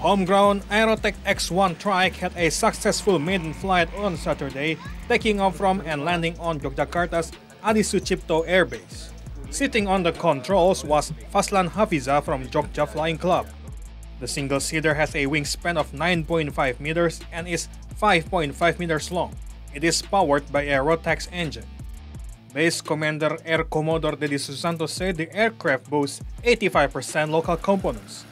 Homegrown Aerotek X1 trike had a successful maiden flight on Saturday, taking off from and landing on Yogyakarta's Adi Sucipto Air Base. Sitting on the controls was Faslan Hafiza from Jogja Flying Club. The single-seater has a wingspan of 9.5 meters and is 5.5 meters long. It is powered by a Rotax engine. Base Commander Air Commodore Dedi Susanto said the aircraft boasts 85% local components.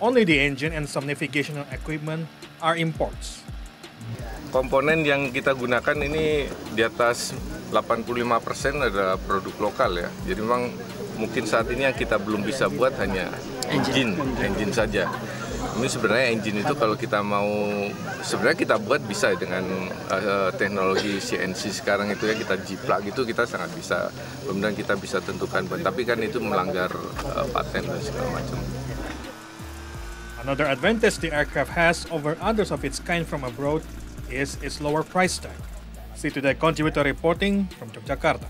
Only the engine and some navigational equipment are imports. Komponen yang kita gunakan ini di atas 85% adalah produk lokal ya. Jadi memang mungkin saat ini yang kita belum bisa buat hanya engine, engine saja. Ini sebenarnya engine itu kalau kita mau sebenarnya kita buat bisa dengan uh, teknologi CNC sekarang itu ya kita jiplak gitu kita sangat bisa kemudian kita bisa tentukan tapi kan itu melanggar uh, paten dan segala macam. Another advantage the aircraft has over others of its kind from abroad is its lower price tag. SEA Today contributor reporting from Yogyakarta.